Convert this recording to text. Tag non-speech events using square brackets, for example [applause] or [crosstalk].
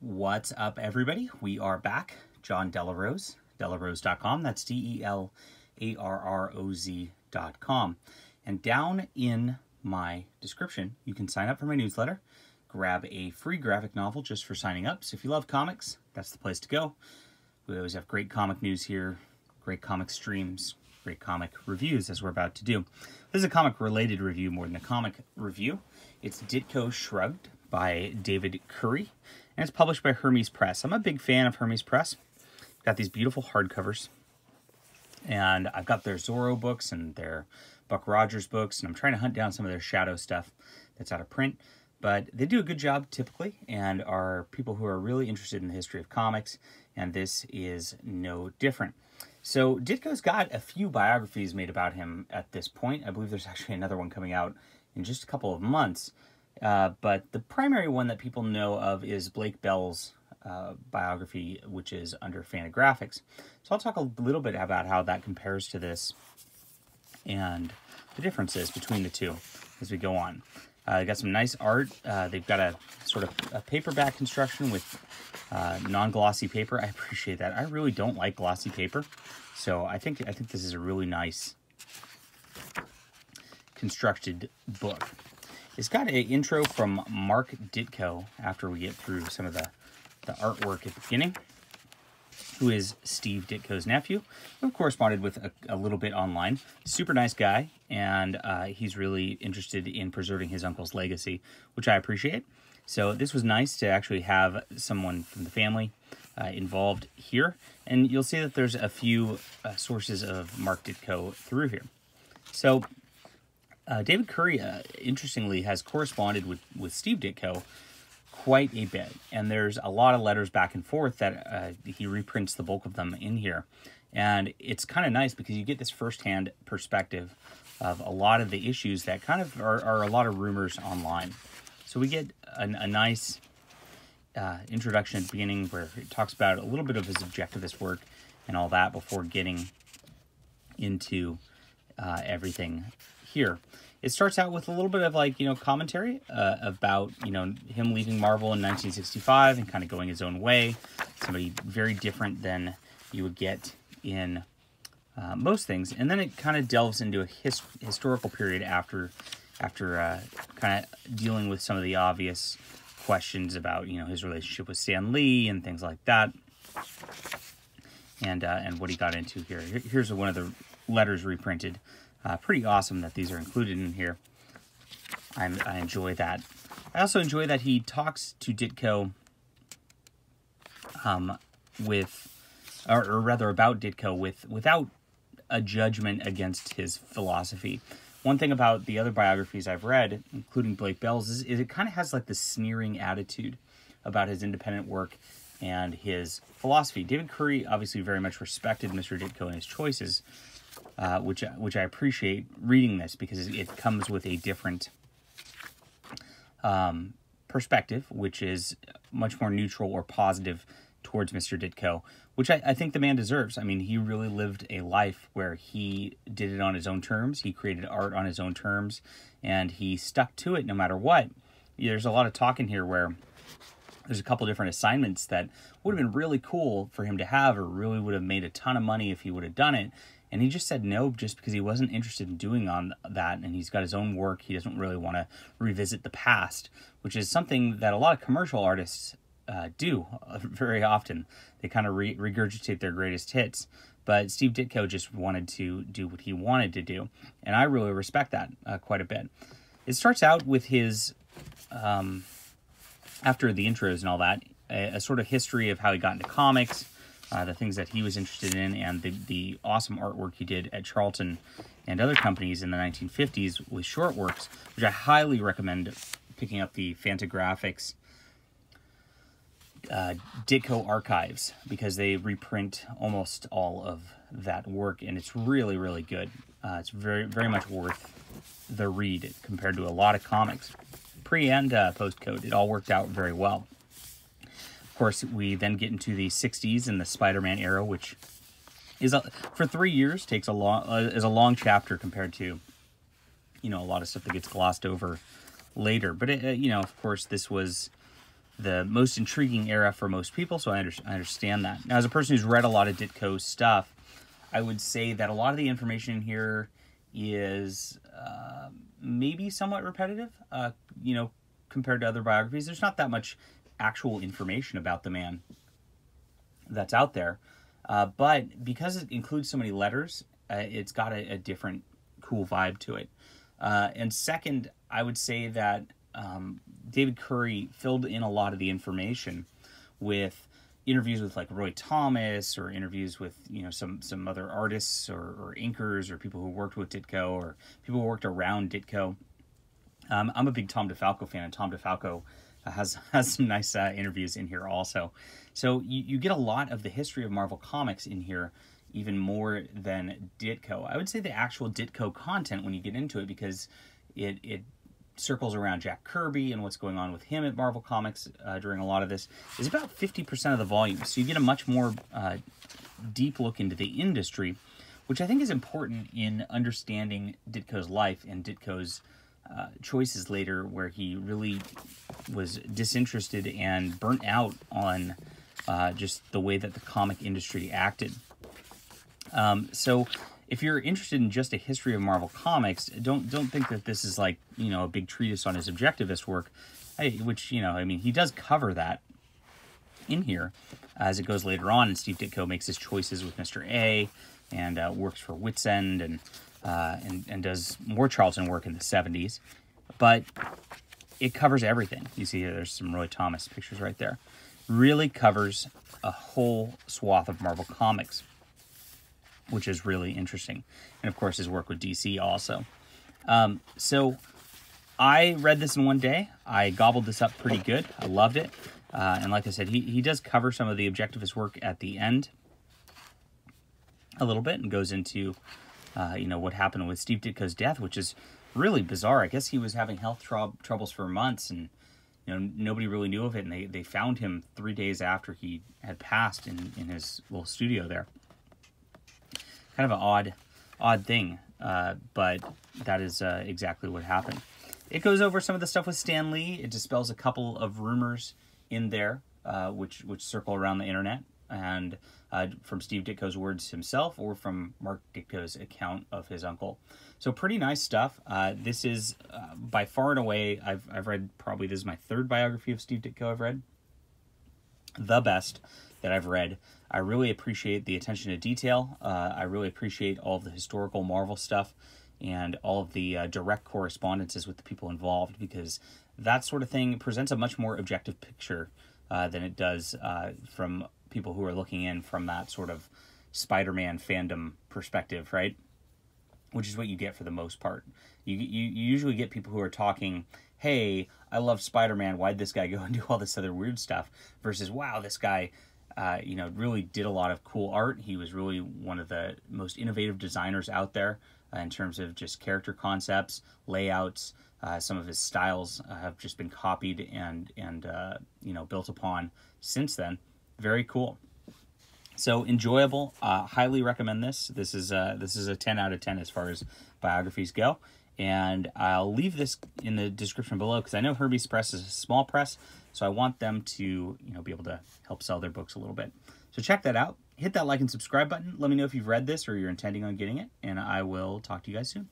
What's up, everybody? We are back. John Delarose, delarroz.com. That's D E L A R R O Z.com. And down in my description, you can sign up for my newsletter, grab a free graphic novel just for signing up. So if you love comics, that's the place to go. We always have great comic news here, great comic streams, great comic reviews, as we're about to do. This is a comic related review more than a comic review. It's Ditko Shrugged by David Currie, and it's published by Hermes Press. I'm a big fan of Hermes Press. Got these beautiful hardcovers, and I've got their Zorro books and their Buck Rogers books, and I'm trying to hunt down some of their Shadow stuff that's out of print. But they do a good job typically, and are people who are really interested in the history of comics, and this is no different. So Ditko's got a few biographies made about him at this point. I believe there's actually another one coming out in just a couple of months. Uh, but the primary one that people know of is Blake Bell's uh, biography, which is under Fantagraphics. So I'll talk a little bit about how that compares to this and the differences between the two as we go on. Uh, got some nice art. Uh, they've got a sort of a paperback construction with uh, non-glossy paper. I [laughs] appreciate that. I really don't like glossy paper, so I think I think this is a really nice constructed book. It's got an intro from Mark Ditko after we get through some of the, the artwork at the beginning, who is Steve Ditko's nephew, who corresponded with a, a little bit online. Super nice guy, and uh, he's really interested in preserving his uncle's legacy, which I appreciate. So this was nice to actually have someone from the family uh, involved here. And you'll see that there's a few uh, sources of Mark Ditko through here. So uh, David Currie, uh, interestingly, has corresponded with, with Steve Ditko quite a bit. And there's a lot of letters back and forth that uh, he reprints the bulk of them in here. And it's kind of nice because you get this firsthand perspective of a lot of the issues that kind of are, are a lot of rumors online. So we get a, a nice uh, introduction at the beginning where it talks about a little bit of his objectivist work and all that before getting into uh, everything here. It starts out with a little bit of like, you know, commentary uh, about, you know, him leaving Marvel in 1965 and kind of going his own way. Somebody very different than you would get in uh, most things. And then it kind of delves into a his historical period after, after uh, kind of dealing with some of the obvious questions about, you know, his relationship with Stan Lee and things like that. And, uh, and what he got into here. Here's one of the letters reprinted uh, pretty awesome that these are included in here. I'm, I enjoy that. I also enjoy that he talks to Ditko um, with, or, or, rather about Ditko with without a judgment against his philosophy. One thing about the other biographies I've read, including Blake Bell's, is, is it kind of has like this sneering attitude about his independent work and his philosophy. David Currie obviously very much respected Mr. Ditko and his choices, uh, which which I appreciate reading this because it comes with a different um, perspective, which is much more neutral or positive towards Mr. Ditko, which I, I, think the man deserves. I mean, he really lived a life where he did it on his own terms. He created art on his own terms, and he stuck to it no matter what. There's a lot of talk in here where there's a couple different assignments that would have been really cool for him to have or really would have made a ton of money if he would have done it and he just said no just because he wasn't interested in doing on that and he's got his own work. He doesn't really want to revisit the past which is something that a lot of commercial artists uh, do uh, [laughs] very often. They kind of re- regurgitate their greatest hits but steve ditko just wanted to do what he wanted to do and i really respect that uh, quite a bit. It starts out with his um, after the intros and all that a, a sort of history of how he got into comics uh, the things that he was interested in, and the, the awesome artwork he did at Charlton and other companies in the 1950s with short works, which I highly recommend picking up the Fantagraphics uh, Ditko archives because they reprint almost all of that work, and it's really, really good. Uh, it's very, very much worth the read compared to a lot of comics. Pre and uh, post code, it all worked out very well course, we then get into the 60s and the Spider-Man era, which is a, for three years takes a long uh, is a long chapter compared to you know a lot of stuff that gets glossed over later. But it, uh, you know, of course, this was the most intriguing era for most people, so I, under, I understand that. Now, as a person who's read a lot of Ditko stuff, I would say that a lot of the information here is uh, maybe somewhat repetitive, uh, you know, compared to other biographies. There's not that much actual information about the man that's out there. Uh, but because it includes so many letters, uh, it's got a, a, different cool vibe to it. Uh, and second, I would say that um, David Currie filled in a lot of the information with interviews with like Roy Thomas or interviews with you know some some other artists or, or inkers or people who worked with Ditko or people who worked around Ditko. Um, I'm a big Tom DeFalco fan, and Tom DeFalco has [laughs] has some nice uh, interviews in here also. So you, you get a lot of the history of Marvel Comics in here, even more than Ditko. I would say the actual Ditko content when you get into it because it it circles around Jack Kirby and what's going on with him at Marvel Comics uh, during a lot of this is about 50% of the volume. So you get a much more uh, deep look into the industry, which I think is important in understanding Ditko's life and Ditko's uh, choices later, where he really was disinterested and burnt out on uh, just the way that the comic industry acted. Um, so if you're interested in just a history of Marvel Comics, don't don't think that this is like you know a big treatise on his objectivist work, which you know I mean he does cover that in here as it goes later on, and Steve Ditko makes his choices with Mister A, and uh, works for witzend and uh, and and does more Charlton work in the '70s, but it covers everything. You see, there's some Roy Thomas pictures right there. Really covers a whole swath of Marvel Comics which is really interesting. And of course, his work with DC also. Um, so I read this in one day. I gobbled this up pretty good. I loved it. Uh, and like I said, he, he does cover some of the objectivist work at the end a little bit and goes into, uh, you know, what happened with Steve Ditko's death, which is really bizarre. I guess he was having health tr- troubles for months and, you know, nobody really knew of it. And they, they found him three days after he had passed in, in his little studio there kind of an odd, odd thing, uh, but that is uh, exactly what happened. It goes over some of the stuff with Stan Lee. It dispels a couple of rumors in there, uh, which which circle around the internet, and uh, from Steve Ditko's words himself, or from Mark Ditko's account of his uncle. So pretty nice stuff. Uh, this is uh, by far and away. I've I've read probably this is my third biography of Steve Ditko I've read. The best that I've read. I really appreciate the attention to detail. Uh, I really appreciate all of the historical Marvel stuff and all of the uh, direct correspondences with the people involved because that sort of thing presents a much more objective picture uh, than it does uh, from people who are looking in from that sort of Spider-Man fandom perspective, right? Which is what you get for the most part. You, you, you usually get people who are talking, hey, I love Spider-Man, why'd this guy [laughs] go and do all this other weird stuff? Versus, wow, this guy uh, you know, really did a lot of cool art. He was really one of the most innovative designers out there uh, in terms of just character concepts, layouts. Uh, some of his styles have just been copied and and uh, you know built upon since then. Very cool. So enjoyable. Uh, highly recommend this. This is a, this is a ten out of ten as far as biographies go. And I'll leave this in the description below because I know Hermes Press is a small press, so I want them to, you know, be able to help sell their books a little bit. So check that out. Hit that like and subscribe button. Let me know if you've read this or you're intending on getting it, and I will talk to you guys soon.